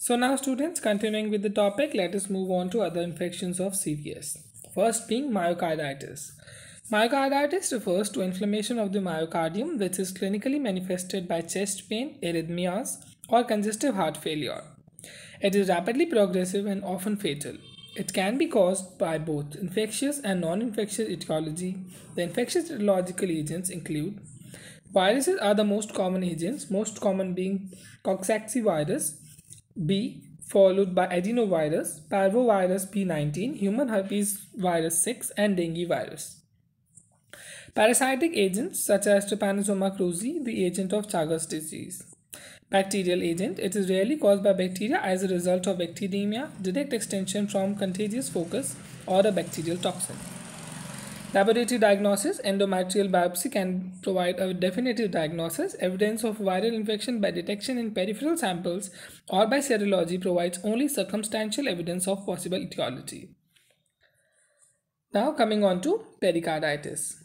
So now students, continuing with the topic, let us move on to other infections of CVS. First being myocarditis. Myocarditis refers to inflammation of the myocardium which is clinically manifested by chest pain, arrhythmias or congestive heart failure. It is rapidly progressive and often fatal. It can be caused by both infectious and non-infectious etiology. The infectious etiological agents include viruses are the most common agents, most common being coxsackievirus, B followed by adenovirus, parvovirus B19, human herpes virus 6 and dengue virus. Parasitic agents such as Trypanosoma cruzi, the agent of Chagas disease. Bacterial agent, it is rarely caused by bacteria as a result of bacteremia, direct extension from contagious focus or a bacterial toxin. Laboratory diagnosis, endomyocardial biopsy can provide a definitive diagnosis. Evidence of viral infection by detection in peripheral samples or by serology provides only circumstantial evidence of possible etiology. Now coming on to pericarditis.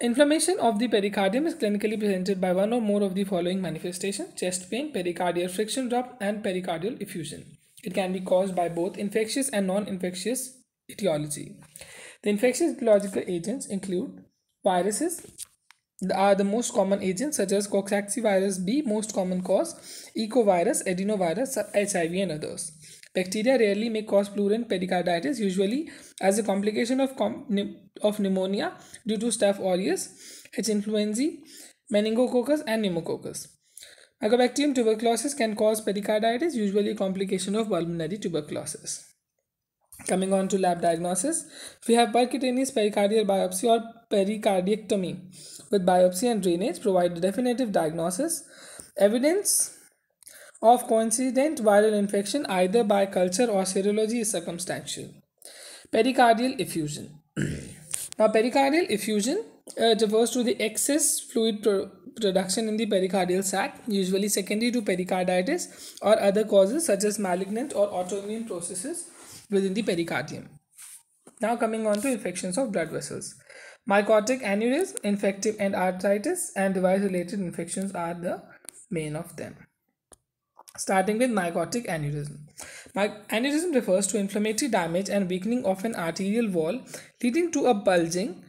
Inflammation of the pericardium is clinically presented by one or more of the following manifestations chest pain, pericardial friction drop, and pericardial effusion. It can be caused by both infectious and non infectious etiology. The infectious etiological agents include viruses, are the most common agents such as coxsackievirus B, most common cause, echovirus, adenovirus, HIV, and others. Bacteria rarely may cause purulent pericarditis, usually as a complication of, com- of pneumonia due to Staph aureus, H. influenzae, meningococcus, and pneumococcus. Mycobacterium tuberculosis can cause pericarditis, usually a complication of pulmonary tuberculosis. Coming on to lab diagnosis, we have percutaneous pericardial biopsy or pericardiectomy with biopsy and drainage provide definitive diagnosis. Evidence of coincident viral infection either by culture or serology is circumstantial. Pericardial effusion. now, pericardial effusion uh, refers to the excess fluid pro- production in the pericardial sac, usually secondary to pericarditis or other causes such as malignant or autoimmune processes within the pericardium. Now, coming on to infections of blood vessels. Mycotic aneurysm, infective endarteritis and device related infections are the main of them starting with mycotic aneurysm. My- aneurysm refers to inflammatory damage and weakening of an arterial wall, leading to a bulging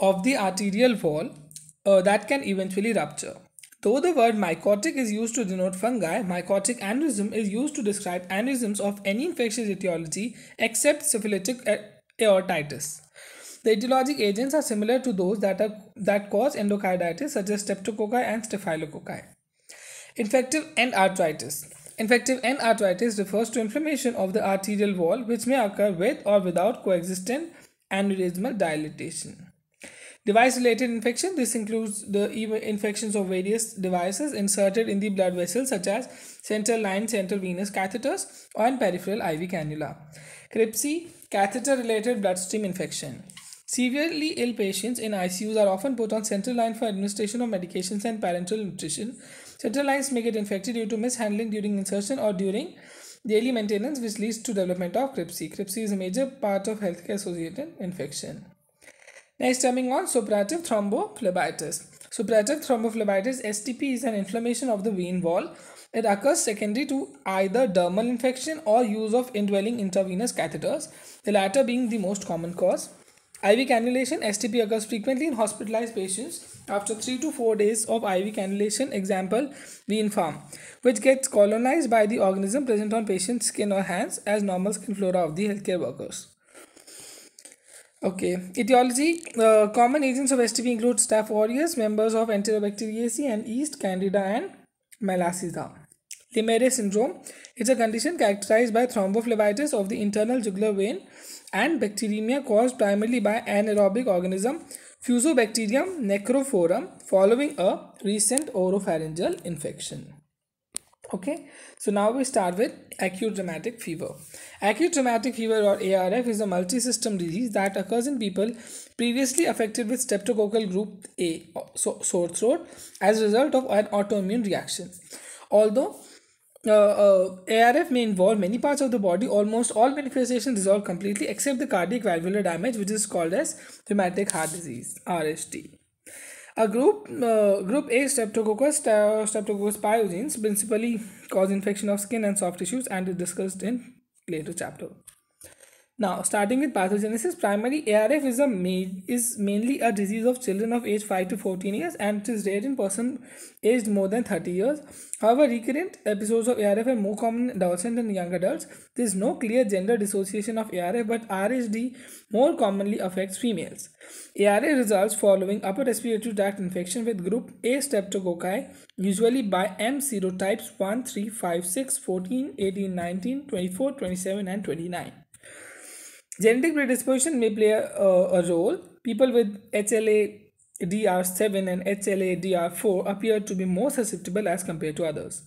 of the arterial wall uh, that can eventually rupture. Though the word mycotic is used to denote fungi, mycotic aneurysm is used to describe aneurysms of any infectious etiology except syphilitic uh, aortitis. The etiologic agents are similar to those that, are, that cause endocarditis, such as streptococci and staphylococci. Infective endarteritis. Infective endarteritis refers to inflammation of the arterial wall which may occur with or without coexistent aneurysmal dilatation. Device related infection this includes the infections of various devices inserted in the blood vessels such as central line central venous catheters or peripheral IV cannula. CRBSI catheter related bloodstream infection. Severely ill patients in ICUs are often put on central line for administration of medications and parenteral nutrition Central lines may get infected due to mishandling during insertion or during daily maintenance, which leads to development of CRBSI. CRBSI is a major part of healthcare associated infection. Next, coming on suppurative thrombophlebitis. Suppurative thrombophlebitis (STP) is an inflammation of the vein wall. It occurs secondary to either dermal infection or use of indwelling intravenous catheters, the latter being the most common cause. IV cannulation STP occurs frequently in hospitalized patients after 3 to 4 days of IV cannulation, example Venflon, which gets colonized by the organism present on patient's skin or hands as normal skin flora of the healthcare workers. Okay, etiology. Uh, common agents of STP include Staph aureus, members of Enterobacteriaceae and yeast, Candida and Malassezia. Lemierre syndrome It's a condition characterized by thrombophlebitis of the internal jugular vein and bacteremia caused primarily by anaerobic organism Fusobacterium necrophorum following a recent oropharyngeal infection. Okay, so now we start with acute rheumatic fever. Acute rheumatic fever or ARF is a multi-system disease that occurs in people previously affected with streptococcal group A, so sore throat, as a result of an autoimmune reaction. Although uh, uh, ARF may involve many parts of the body. Almost all manifestations resolve completely except the cardiac valvular damage, which is called as rheumatic heart disease (RHD). A group uh, group A Streptococcus Streptococcus pyogenes principally cause infection of skin and soft tissues and is discussed in later chapter. Now, starting with pathogenesis, primary ARF is a ma- is mainly a disease of children of age 5 to 14 years and it is rare in person aged more than 30 years. However, recurrent episodes of ARF are more common in adolescents and young adults. There is no clear gender dissociation of ARF, but RHD more commonly affects females. ARF results following upper respiratory tract infection with group A streptococci, usually by M serotypes 1, 3, 5, 6, 14, 18, 19, 24, 27, and 29. Genetic predisposition may play a, a role. People with HLA DR7 and HLA DR4 appear to be more susceptible as compared to others.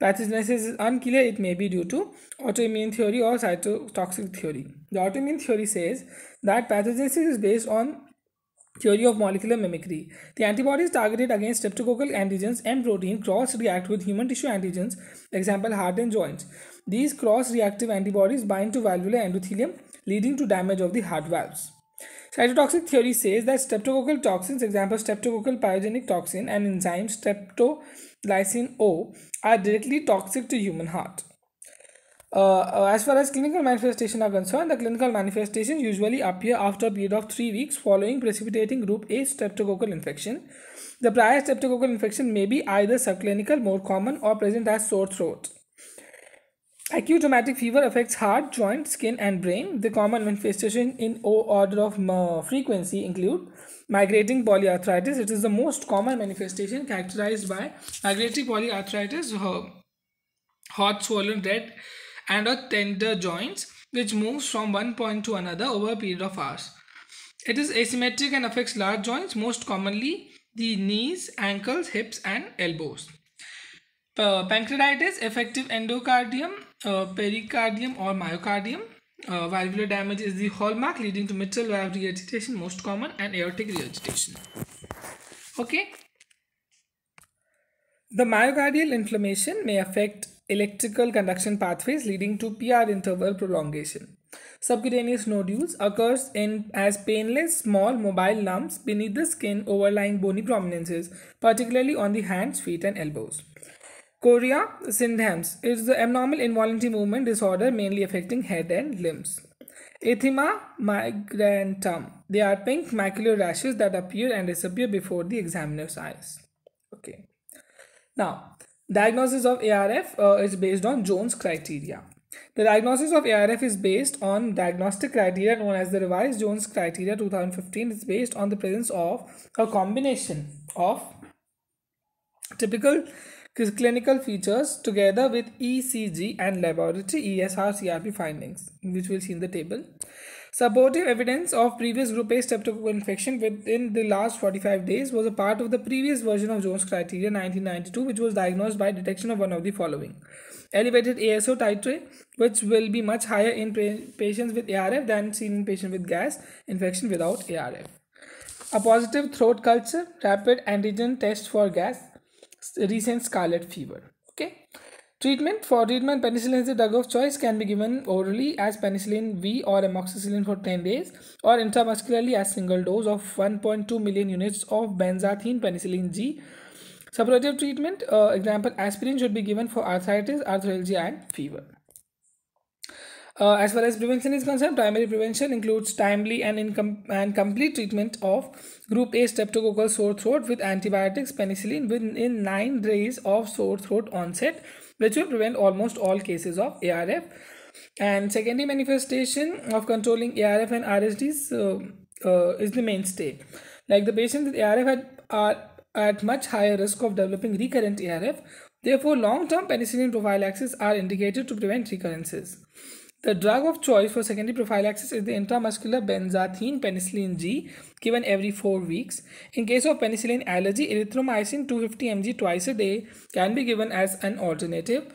Pathogenesis is unclear, it may be due to autoimmune theory or cytotoxic theory. The autoimmune theory says that pathogenesis is based on theory of molecular mimicry. The antibodies targeted against streptococcal antigens M protein cross-react with human tissue antigens, example heart and joints. These cross-reactive antibodies bind to valvular endothelium leading to damage of the heart valves. Cytotoxic theory says that streptococcal toxins, example streptococcal pyogenic toxin and enzyme streptolysin O, are directly toxic to human heart. Uh, uh, as far as clinical manifestation are concerned, the clinical manifestations usually appear after a period of three weeks following precipitating group A streptococcal infection. The prior streptococcal infection may be either subclinical, more common, or present as sore throat. Acute rheumatic fever affects heart, joint, skin, and brain. The common manifestation in order of uh, frequency include migrating polyarthritis. It is the most common manifestation characterized by migratory polyarthritis, uh, hot, swollen, red, and a tender joints, which moves from one point to another over a period of hours. It is asymmetric and affects large joints, most commonly the knees, ankles, hips, and elbows. Uh, Pancarditis, affective endocardium, uh, pericardium or myocardium. Uh, valvular damage is the hallmark leading to mitral valve regurgitation, most common, and aortic regurgitation. Okay. The myocardial inflammation may affect electrical conduction pathways leading to PR interval prolongation. Subcutaneous nodules occurs in as painless small mobile lumps beneath the skin overlying bony prominences, particularly on the hands, feet, and elbows. Chorea Sydenham's is the abnormal involuntary movement disorder mainly affecting head and limbs. Erythema marginatum. They are pink macular rashes that appear and disappear before the examiner's eyes. Okay. Now, diagnosis of ARF uh, is based on Jones criteria. The diagnosis of ARF is based on diagnostic criteria known as the revised Jones criteria 2015. It's based on the presence of a combination of typical clinical features together with ECG and laboratory ESR CRP findings, which we'll see in the table. Supportive evidence of previous group A streptococcal infection within the last 45 days was a part of the previous version of Jones criteria 1992, which was diagnosed by detection of one of the following. Elevated ASO titrate, which will be much higher in patients with ARF than seen in patients with gas infection without ARF. A positive throat culture, rapid antigen test for gas, recent scarlet fever. Okay. Treatment for treatment penicillin is the drug of choice can be given orally as penicillin V or amoxicillin for 10 days or intramuscularly as single dose of 1.2 million units of benzathine penicillin G. Suppurative treatment, uh, example aspirin should be given for arthritis, arthralgia and fever. Uh, as far as prevention is concerned, primary prevention includes timely and, incom- and complete treatment of group A streptococcal sore throat with antibiotics penicillin within 9 days of sore throat onset, which will prevent almost all cases of ARF. And secondary manifestation of controlling ARF and RSDs uh, uh, is the mainstay. Like the patients with ARF had, are at much higher risk of developing recurrent ARF. Therefore, long-term penicillin prophylaxis are indicated to prevent recurrences. The drug of choice for secondary prophylaxis is the intramuscular benzathine penicillin G given every 4 weeks. In case of penicillin allergy, erythromycin 250 mg twice a day can be given as an alternative.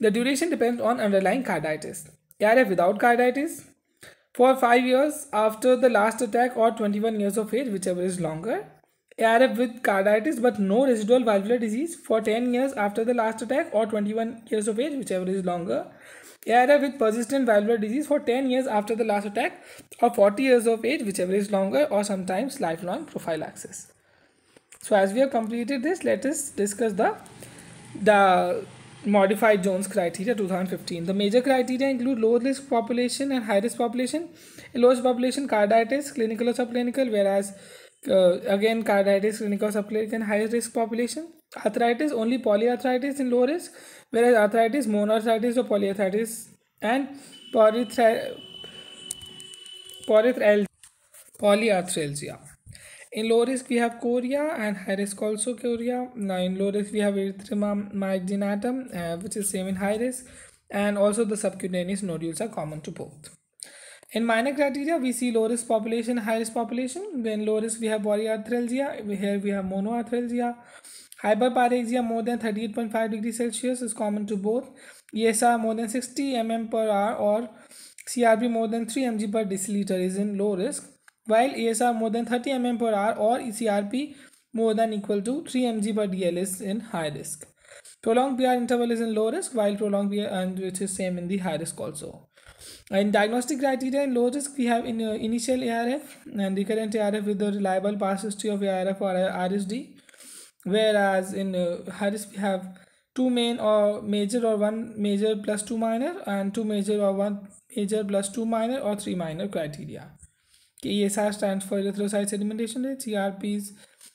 The duration depends on underlying carditis. ARF without carditis for 5 years after the last attack or 21 years of age, whichever is longer. ARF with carditis but no residual valvular disease for 10 years after the last attack or 21 years of age, whichever is longer. ARF with persistent valvular disease for 10 years after the last attack or 40 years of age, whichever is longer, or sometimes lifelong prophylaxis. so as we have completed this let us discuss the the modified jones criteria 2015 the major criteria include low risk population and high risk population in low risk population carditis clinical or subclinical whereas uh, again carditis clinical or subclinical and high risk population arthritis only polyarthritis in low risk whereas arthritis monoarthritis or polyarthritis and polyarthritis polyarthralgia in low risk we have chorea and high risk also chorea now in low risk we have erythema marginatum uh, which is same in high risk and also the subcutaneous nodules are common to both in minor criteria, we see low risk population, high risk population. When low risk, we have polyarthralgia. Here we have monoarthralgia. Hyperpyrexia more than thirty eight point five degree Celsius is common to both E S R more than sixty M M per hour or C R P more than three M G per decilitre is in low risk while E S R more than thirty M M per hour or E C R P more than equal to three M G per D L is in high risk prolong P R interval is in low risk while prolong P R which is same in the high risk also in diagnostic criteria in low risk we have in initial A R F and recurrent A R F with reliable past history of A R F or R S D Whereas in uh, high risk, we have two main or major or one major plus two minor and two major or one major plus two minor or three minor criteria. ESR stands for erythrocyte sedimentation rate, CRP is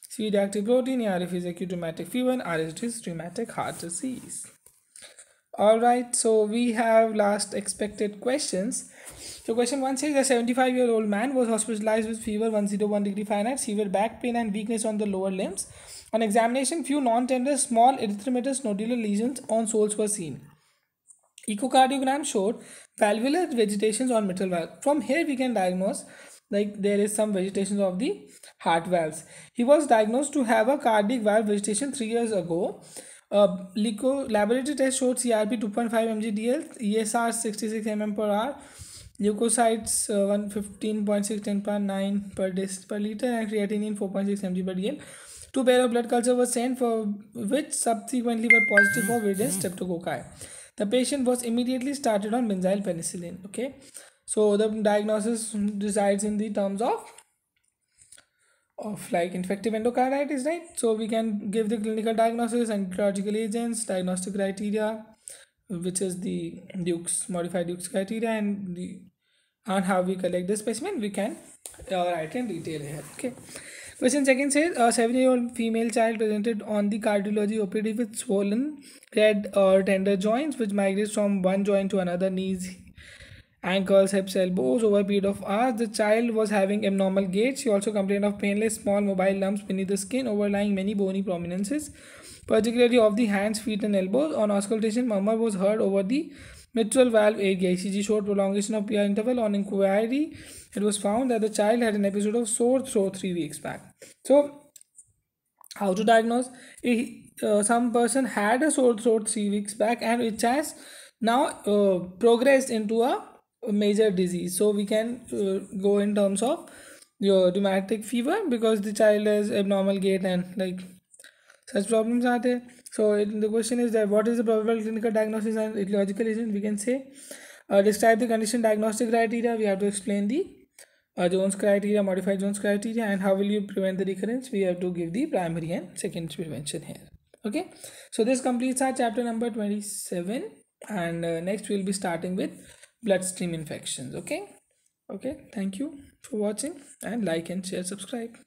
C-reactive protein, ARF is acute rheumatic fever, and RSD is rheumatic heart disease. All right so we have last expected questions. So question one says a 75 year old man was hospitalized with fever 101 degree fahrenheit severe back pain and weakness on the lower limbs on examination few non-tender small erythematous nodular lesions on soles were seen. Echocardiogram showed valvular vegetations on mitral valve. From here we can diagnose like there is some vegetation of the heart valves. He was diagnosed to have a cardiac valve vegetation 3 years ago. Uh, laboratory test showed CRP 2.5 mgdl, ESR 66 mm per hour, leukocytes uh, 115.6 10 per 9 per per liter, and creatinine 4.6 mg per dl. Two pair of blood culture was sent for which subsequently were positive for Viridans streptococci. The patient was immediately started on benzyl penicillin. Okay, so the diagnosis resides in the terms of of like infective endocarditis, right? So we can give the clinical diagnosis and etiological agents, diagnostic criteria, which is the Duke's modified Duke's criteria, and the and how we collect the specimen. We can uh, write in detail here. Okay. Question second says a seven-year-old female child presented on the cardiology OPD with swollen red or tender joints, which migrates from one joint to another, knees, ankles, hips, elbows over a period of hours. The child was having abnormal gait. She also complained of painless small mobile lumps beneath the skin overlying many bony prominences, particularly of the hands, feet, and elbows. On auscultation, murmur was heard over the mitral valve. ECG showed prolongation of PR interval. On inquiry, it was found that the child had an episode of sore throat three weeks back. So, how to diagnose? Uh, some person had a sore throat three weeks back and it has now uh, progressed into a major disease so we can uh, go in terms of your rheumatic fever because the child has abnormal gait and like such problems are there so the question is that what is the probable clinical diagnosis and etiological agent we can say? Uh, describe the condition diagnostic criteria. We have to explain the uh, jones criteria modified jones criteria and how will you prevent the recurrence? We have to give the primary and secondary prevention here. Okay? So this completes our chapter number 27 and uh, next we'll be starting with bloodstream infections. Okay? Okay? Thank you for watching and like and share subscribe